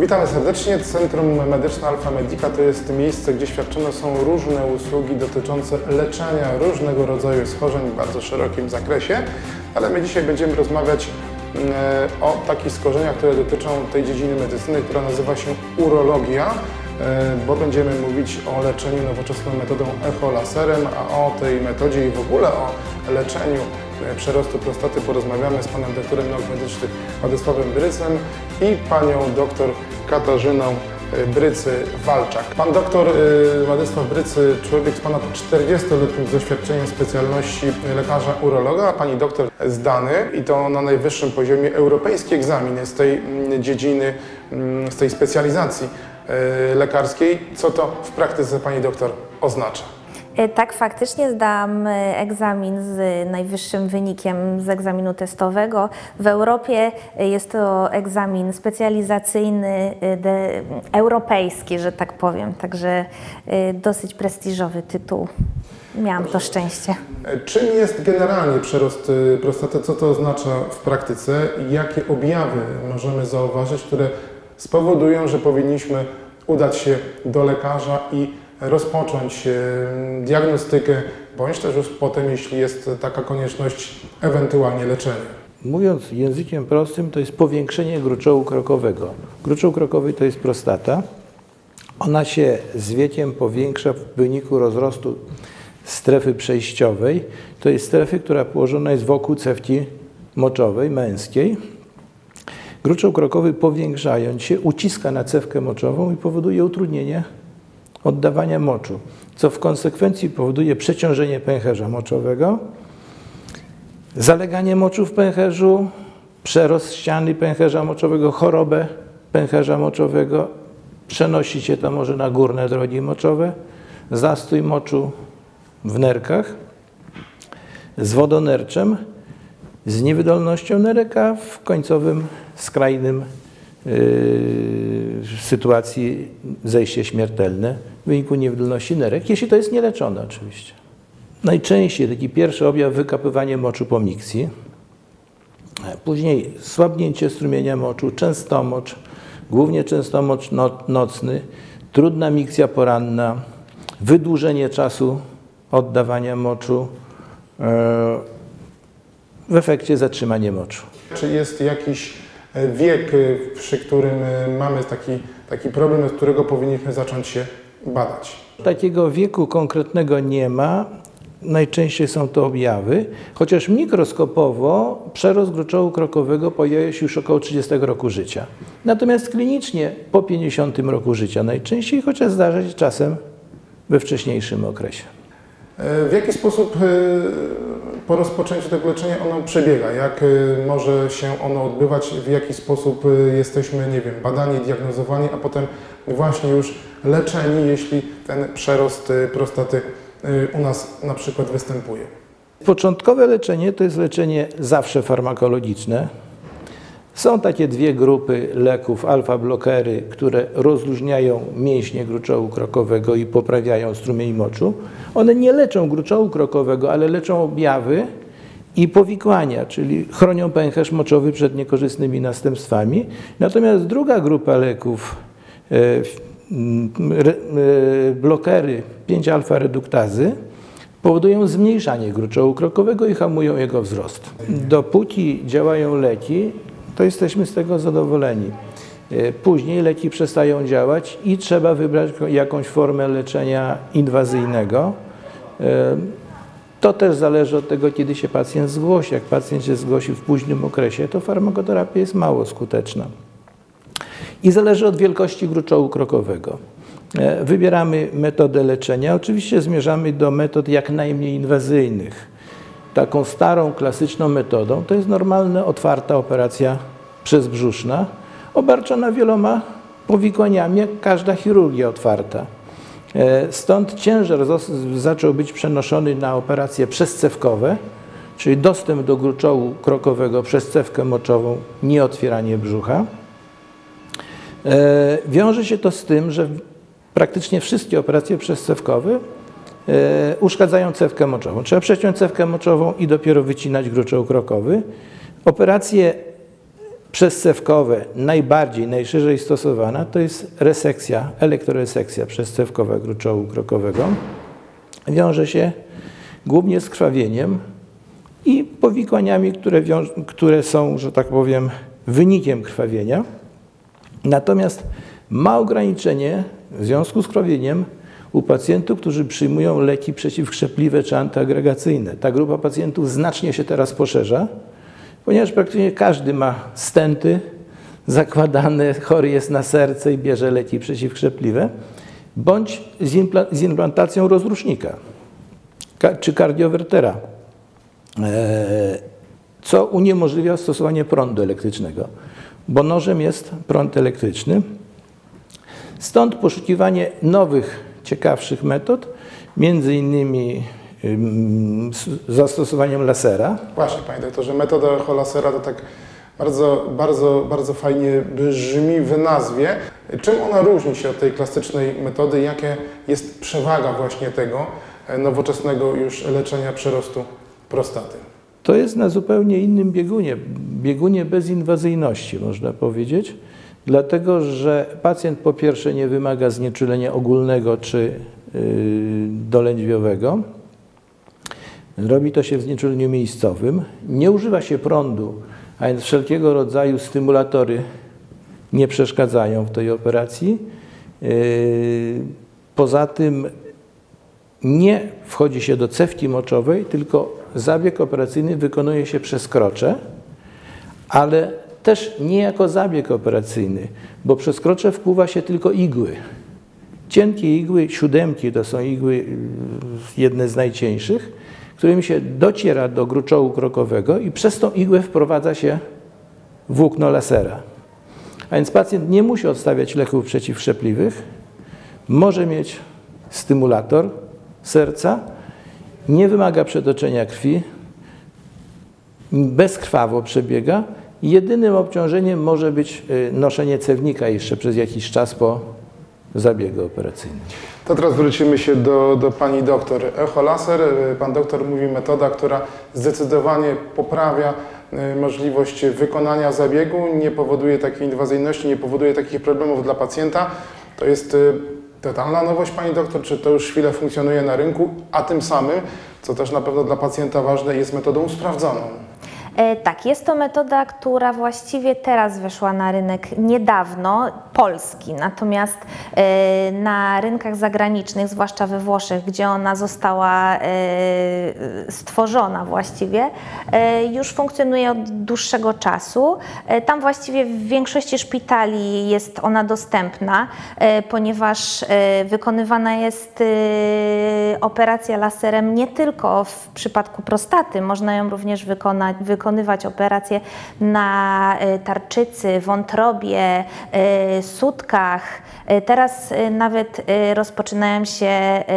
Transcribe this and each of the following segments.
Witamy serdecznie. Centrum Medyczne Alfa Medica to jest miejsce, gdzie świadczone są różne usługi dotyczące leczenia różnego rodzaju schorzeń w bardzo szerokim zakresie, ale my dzisiaj będziemy rozmawiać mm, o takich schorzeniach, które dotyczą tej dziedziny medycyny, która nazywa się urologia, e, bo będziemy mówić o leczeniu nowoczesną metodą echolaserem, a o tej metodzie i w ogóle o leczeniu e, przerostu prostaty porozmawiamy z panem doktorem nauk medycznych Władysławem Brycem i panią doktor Katarzyną e, Brycy-Walczak. Pan doktor e, Władysław Brycy, człowiek z ponad 40-letnim doświadczeniem specjalności lekarza urologa, a pani doktor zdany i to na najwyższym poziomie europejski egzamin z tej mm, dziedziny, mm, z tej specjalizacji e, lekarskiej. Co to w praktyce pani doktor oznacza? E, Tak, faktycznie zdałam e, egzamin z najwyższym wynikiem z egzaminu testowego. W Europie e, jest to egzamin specjalizacyjny, de, europejski, że tak powiem, także dosyć prestiżowy tytuł. Miałam to szczęście. Czym jest generalnie przerost prostaty? Co to oznacza w praktyce? Jakie objawy możemy zauważyć, które spowodują, że powinniśmy udać się do lekarza i rozpocząć y, diagnostykę, bądź też już potem, jeśli jest taka konieczność, ewentualnie leczenie? Mówiąc językiem prostym, to jest powiększenie gruczołu krokowego. Gruczoł krokowy to jest prostata. Ona się z wiekiem powiększa w wyniku rozrostu strefy przejściowej. To jest strefy, która położona jest wokół cewki moczowej, męskiej. Gruczoł krokowy powiększając się uciska na cewkę moczową i powoduje utrudnienie oddawania moczu, co w konsekwencji powoduje przeciążenie pęcherza moczowego, zaleganie moczu w pęcherzu, przerost ściany pęcherza moczowego, chorobę pęcherza moczowego, przenosi się to może na górne drogi moczowe, zastój moczu w nerkach z wodonerczem, z niewydolnością nerek, a w końcowym, skrajnym yy, sytuacji zejście śmiertelne w wyniku niewydolności nerek, jeśli to jest nieleczone oczywiście. Najczęściej taki pierwszy objaw wykapywanie moczu po miksji, później słabnięcie strumienia moczu, częstomocz, głównie częstomocz no, nocny, trudna miksja poranna, wydłużenie czasu oddawania moczu, e, w efekcie zatrzymanie moczu. Czy jest jakiś wiek, y, przy którym y, mamy taki, taki problem, od którego powinniśmy zacząć się badać? Takiego wieku konkretnego nie ma. Najczęściej są to objawy, chociaż mikroskopowo przerost gruczołu krokowego pojawia się już około 30 roku życia. Natomiast klinicznie po 50 roku życia najczęściej, chociaż zdarza się czasem we wcześniejszym okresie. E, W jaki sposób e, po rozpoczęciu tego leczenia ono przebiega? Jak e, może się ono odbywać? W jaki sposób e, jesteśmy, nie wiem, badani, diagnozowani, a potem właśnie już leczeni, jeśli ten przerost e, prostaty u nas na przykład występuje? Początkowe leczenie to jest leczenie zawsze farmakologiczne. Są takie dwie grupy leków, alfa-blokery, które rozluźniają mięśnie gruczołu krokowego i poprawiają strumień moczu. One nie leczą gruczołu krokowego, ale leczą objawy i powikłania, czyli chronią pęcherz moczowy przed niekorzystnymi następstwami. Natomiast druga grupa leków, e, e, blokery 5-alfa-reduktazy, powodują zmniejszanie gruczołu krokowego i hamują jego wzrost. Dopóki działają leki, to jesteśmy z tego zadowoleni. E, Później leki przestają działać i trzeba wybrać jakąś formę leczenia inwazyjnego. E, To też zależy od tego, kiedy się pacjent zgłosi. Jak pacjent się zgłosi w późnym okresie, to farmakoterapia jest mało skuteczna i zależy od wielkości gruczołu krokowego. E, Wybieramy metodę leczenia. Oczywiście zmierzamy do metod jak najmniej inwazyjnych. Taką starą, klasyczną metodą to jest normalna, otwarta operacja przezbrzuszna, obarczona wieloma powikłaniami, jak każda chirurgia otwarta. E, Stąd ciężar zaczął być przenoszony na operacje przezcewkowe, czyli dostęp do gruczołu krokowego przez cewkę moczową, nie otwieranie brzucha. E, Wiąże się to z tym, że praktycznie wszystkie operacje przezcewkowe e, uszkadzają cewkę moczową. Trzeba przeciąć cewkę moczową i dopiero wycinać gruczoł krokowy. Operacje przezcewkowe, najbardziej, najszerzej stosowana, to jest resekcja, elektroresekcja przezcewkowa gruczołu krokowego. Wiąże się głównie z krwawieniem i powikłaniami, które, które są, że tak powiem, wynikiem krwawienia. Natomiast ma ograniczenie w związku z krwawieniem u pacjentów, którzy przyjmują leki przeciwkrzepliwe czy antyagregacyjne. Ta grupa pacjentów znacznie się teraz poszerza, ponieważ praktycznie każdy ma stenty zakładane, chory jest na serce i bierze leki przeciwkrzepliwe, bądź z, impla z implantacją rozrusznika czy kardiowertera, e, co uniemożliwia stosowanie prądu elektrycznego, bo nożem jest prąd elektryczny. Stąd poszukiwanie nowych, ciekawszych metod, między innymi z zastosowaniem lasera. Właśnie, panie doktorze, metoda echolasera to tak bardzo, bardzo, bardzo fajnie brzmi w nazwie. Czym ona różni się od tej klasycznej metody? Jakie jest przewaga właśnie tego e, nowoczesnego już leczenia przerostu prostaty? To jest na zupełnie innym biegunie, biegunie bezinwazyjności, można powiedzieć, dlatego że pacjent po pierwsze nie wymaga znieczulenia ogólnego czy yy, dolędźwiowego, Robi to się w znieczuleniu miejscowym. Nie używa się prądu, a więc wszelkiego rodzaju stymulatory nie przeszkadzają w tej operacji. Yy, poza tym nie wchodzi się do cewki moczowej, tylko zabieg operacyjny wykonuje się przez krocze, ale też nie jako zabieg operacyjny, bo przez krocze wpływa się tylko igły. Cienkie igły, siódemki to są igły yy, jedne z najcieńszych, którym się dociera do gruczołu krokowego i przez tą igłę wprowadza się włókno lasera. A więc pacjent nie musi odstawiać leków przeciwszepliwych, może mieć stymulator serca, nie wymaga przetoczenia krwi, bezkrwawo przebiega. Jedynym obciążeniem może być y, noszenie cewnika jeszcze przez jakiś czas po zabiegu operacyjnym. To teraz wrócimy się do, do pani doktor. Echolaser, pan doktor mówi metoda, która zdecydowanie poprawia e, możliwość wykonania zabiegu, nie powoduje takiej inwazyjności, nie powoduje takich problemów dla pacjenta. To jest e, totalna nowość, pani doktor, czy to już chwilę funkcjonuje na rynku, a tym samym, co też na pewno dla pacjenta ważne, jest metodą sprawdzoną. E, tak, jest to metoda, która właściwie teraz weszła na rynek niedawno, polski, natomiast e, na rynkach zagranicznych, zwłaszcza we Włoszech, gdzie ona została e, stworzona właściwie, już funkcjonuje od dłuższego czasu. Tam właściwie w większości szpitali jest ona dostępna, ponieważ wykonywana jest operacja laserem nie tylko w przypadku prostaty, można ją również wykonać, wykonać wykonywać operacje na e, tarczycy, wątrobie, e, sutkach. E, teraz nawet rozpoczynają się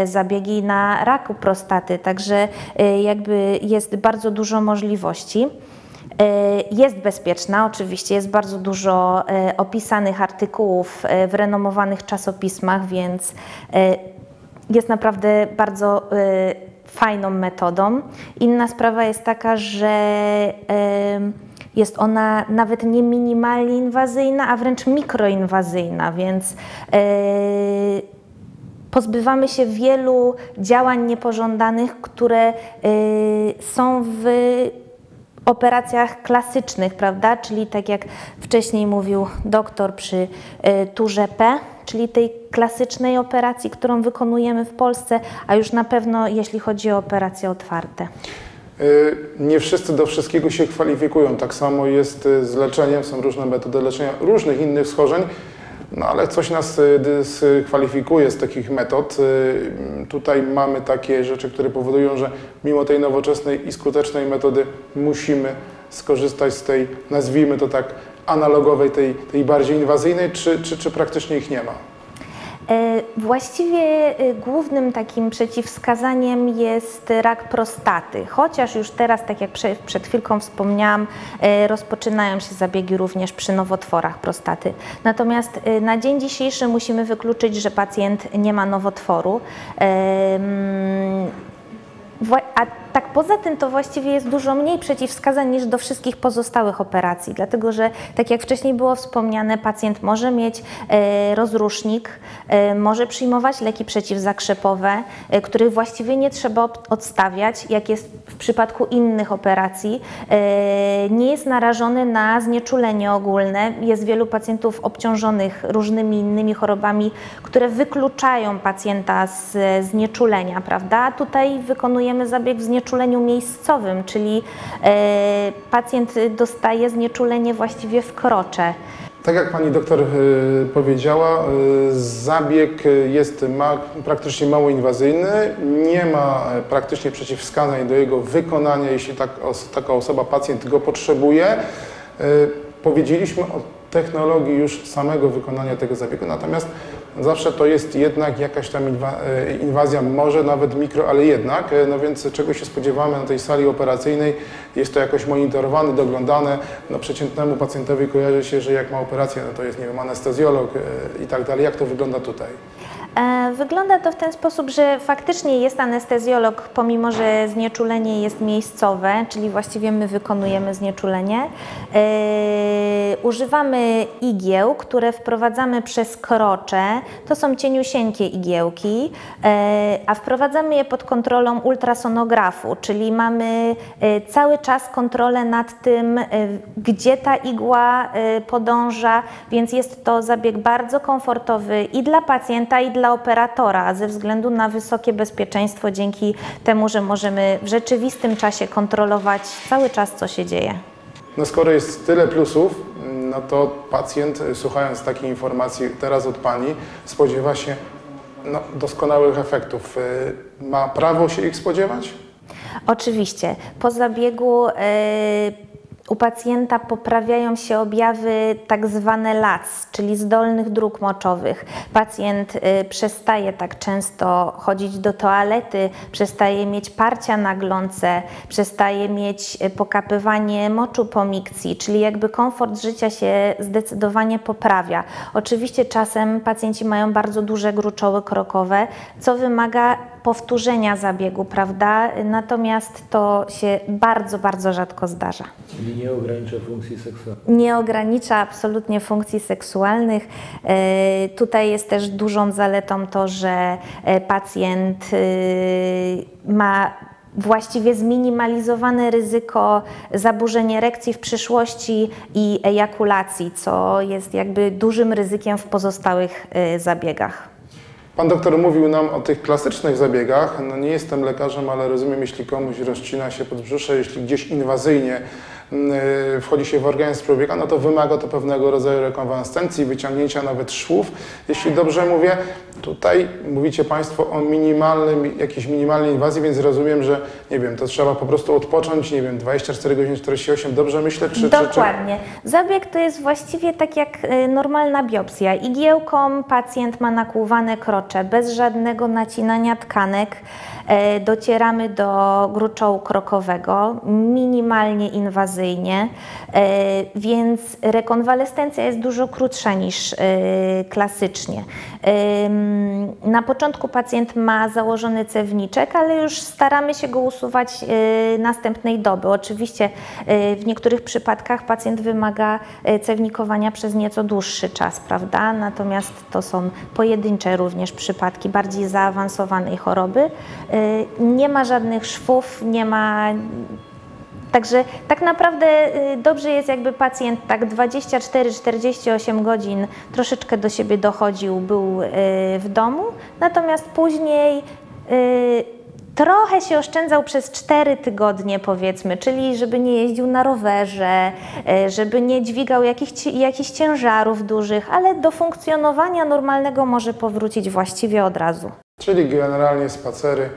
zabiegi na raku prostaty, także jakby jest bardzo dużo możliwości. Jest bezpieczna, oczywiście, jest bardzo dużo opisanych artykułów w renomowanych czasopismach, więc jest naprawdę bardzo fajną metodą. Inna sprawa jest taka, że jest ona nawet nie minimalnie inwazyjna, a wręcz mikroinwazyjna, więc e, pozbywamy się wielu działań niepożądanych, które e, są w operacjach klasycznych, prawda? Czyli tak jak wcześniej mówił doktor przy e, turze P, czyli tej klasycznej operacji, którą wykonujemy w Polsce, a już na pewno jeśli chodzi o operacje otwarte. Y, nie wszyscy do wszystkiego się kwalifikują. Tak samo jest y, z leczeniem, są różne metody leczenia różnych innych schorzeń, no ale coś nas y, dyskwalifikuje z takich metod. Tutaj mamy takie rzeczy, które powodują, że mimo tej nowoczesnej i skutecznej metody musimy skorzystać z tej, nazwijmy to tak, analogowej, tej, tej bardziej inwazyjnej, czy, czy, czy praktycznie ich nie ma? E, właściwie e, głównym takim przeciwwskazaniem jest rak prostaty, chociaż już teraz, tak jak przed chwilką wspomniałam, e, rozpoczynają się zabiegi również przy nowotworach prostaty. Natomiast na dzień dzisiejszy musimy wykluczyć, że pacjent nie ma nowotworu. A tak poza tym to właściwie jest dużo mniej przeciwwskazań niż do wszystkich pozostałych operacji, dlatego że tak jak wcześniej było wspomniane, pacjent może mieć e, rozrusznik, e, może przyjmować leki przeciwzakrzepowe, e, których właściwie nie trzeba odstawiać, jak jest w przypadku innych operacji. Nie jest narażony na znieczulenie ogólne. Jest wielu pacjentów obciążonych różnymi innymi chorobami, które wykluczają pacjenta z znieczulenia, prawda? Tutaj wykonujemy zabieg w miejscowym, czyli e, pacjent dostaje znieczulenie właściwie w krocze. Tak jak pani doktor y, powiedziała, y, zabieg jest ma, praktycznie mało inwazyjny, nie ma e, praktycznie przeciwwskazań do jego wykonania, jeśli tak, taka osoba, pacjent go potrzebuje. Powiedzieliśmy o technologii już samego wykonania tego zabiegu, natomiast zawsze to jest jednak jakaś tam e, inwazja, może nawet mikro, ale jednak, e, no więc czego się spodziewamy na tej sali operacyjnej, jest to jakoś monitorowane, doglądane, no przeciętnemu pacjentowi kojarzy się, że jak ma operację, no to jest, nie wiem, anestezjolog e, i tak dalej. Jak to wygląda tutaj? E, Wygląda to w ten sposób, że faktycznie jest anestezjolog, pomimo że znieczulenie jest miejscowe, czyli właściwie my wykonujemy znieczulenie. E, używamy igieł, które wprowadzamy przez krocze. To są cieniusieńkie igiełki, e, a wprowadzamy je pod kontrolą ultrasonografu, czyli mamy cały czas kontrolę nad tym, gdzie ta igła podąża, więc jest to zabieg bardzo komfortowy i dla pacjenta, i dla operatora, ze względu na wysokie bezpieczeństwo, dzięki temu, że możemy w rzeczywistym czasie kontrolować cały czas, co się dzieje. No skoro jest tyle plusów, no to pacjent, słuchając takiej informacji teraz od Pani, spodziewa się no, doskonałych efektów. Y, Ma prawo się ich spodziewać? Oczywiście, po zabiegu e, u pacjenta poprawiają się objawy tak zwane LAC, czyli z dolnych dróg moczowych. Pacjent e, przestaje tak często chodzić do toalety, przestaje mieć parcia na glące, przestaje mieć e, pokapywanie moczu po mikcji, czyli jakby komfort życia się zdecydowanie poprawia. Oczywiście czasem pacjenci mają bardzo duże gruczoły krokowe, co wymaga powtórzenia zabiegu, prawda? Natomiast to się bardzo, bardzo rzadko zdarza. Czyli nie ogranicza funkcji seksualnej. Nie ogranicza absolutnie funkcji seksualnych. E, Tutaj jest też dużą zaletą to, że e, pacjent e, ma właściwie zminimalizowane ryzyko zaburzeń erekcji w przyszłości i ejakulacji, co jest jakby dużym ryzykiem w pozostałych zabiegach. Pan doktor mówił nam o tych klasycznych zabiegach. No nie jestem lekarzem, ale rozumiem, jeśli komuś rozcina się podbrzusze, jeśli gdzieś inwazyjnie wchodzi się w organizm człowieka, no to wymaga to pewnego rodzaju rekonwalescencji, wyciągnięcia nawet szwów. Jeśli dobrze mówię, tutaj mówicie Państwo o minimalnym, jakiejś minimalnej inwazji, więc rozumiem, że nie wiem, to trzeba po prostu odpocząć, nie wiem, 24 godziny, 48, dobrze myślę? Czy, czy, czy... Dokładnie. Zabieg to jest właściwie tak jak y, normalna biopsja. Igiełką pacjent ma nakłuwane krocze, bez żadnego nacinania tkanek. E, Docieramy do gruczołu krokowego, minimalnie inwazyjnie, e, więc rekonwalescencja jest dużo krótsza niż e, klasycznie. Na początku pacjent ma założony cewniczek, ale już staramy się go usuwać następnej doby. Oczywiście w niektórych przypadkach pacjent wymaga cewnikowania przez nieco dłuższy czas, prawda? Natomiast to są pojedyncze również przypadki bardziej zaawansowanej choroby. Y, Nie ma żadnych szwów, nie ma Także tak naprawdę y, dobrze jest, jakby pacjent tak 24-48 godzin troszeczkę do siebie dochodził, był y, w domu, natomiast później trochę się oszczędzał przez 4 tygodnie, powiedzmy, czyli żeby nie jeździł na rowerze, żeby nie dźwigał jakichś, jakichś ciężarów dużych, ale do funkcjonowania normalnego może powrócić właściwie od razu. Czyli generalnie spacery,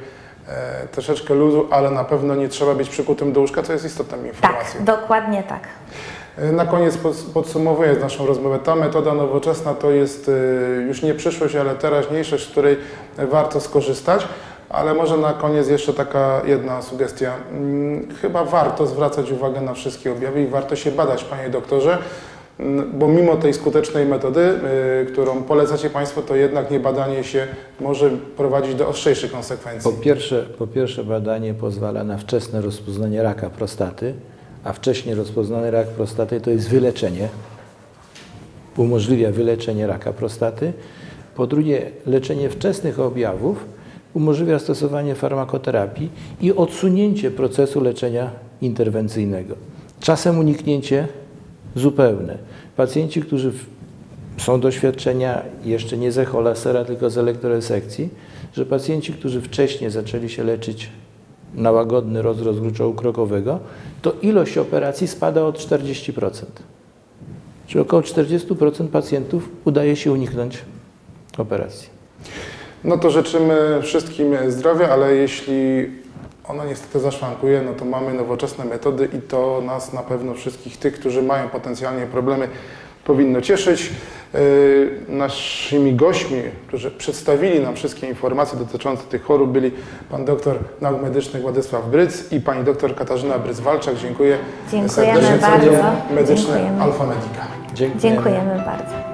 e, troszeczkę luzu, ale na pewno nie trzeba być przykutym do łóżka, co jest istotną Tak, informacją. dokładnie tak. E, Na koniec podsumowując naszą rozmowę, ta metoda nowoczesna to jest e, już nie przyszłość, ale teraźniejszość, z której warto skorzystać. Ale może na koniec jeszcze taka jedna sugestia. Mm, Chyba warto zwracać uwagę na wszystkie objawy i warto się badać, panie doktorze. Bo mimo tej skutecznej metody, y, którą polecacie Państwo, to jednak niebadanie się może prowadzić do ostrzejszych konsekwencji. Po pierwsze, po pierwsze badanie pozwala na wczesne rozpoznanie raka prostaty, a wcześniej rozpoznany rak prostaty to jest wyleczenie, umożliwia wyleczenie raka prostaty. Po drugie, leczenie wczesnych objawów umożliwia stosowanie farmakoterapii i odsunięcie procesu leczenia interwencyjnego. Czasem uniknięcie zupełne. Pacjenci, którzy są doświadczenia jeszcze nie z echolasera, tylko z elektroresekcji, że pacjenci, którzy wcześniej zaczęli się leczyć na łagodny rozrost gruczołu krokowego, to ilość operacji spada o 40%. Czyli około 40% pacjentów udaje się uniknąć operacji. No to życzymy wszystkim zdrowia, ale jeśli ono niestety zaszwankuje, no to mamy nowoczesne metody i to nas na pewno wszystkich tych, którzy mają potencjalnie problemy, powinno cieszyć. Yy, Naszymi gośćmi, którzy przedstawili nam wszystkie informacje dotyczące tych chorób byli pan doktor nauk medycznych Władysław Bryc i pani doktor Katarzyna Bryc-Walczak. Dziękuję Dziękujemy serdecznie. bardzo. Centrum Medyczne Dziękujemy. Alfa Medica. Dziękujemy. Dziękujemy bardzo.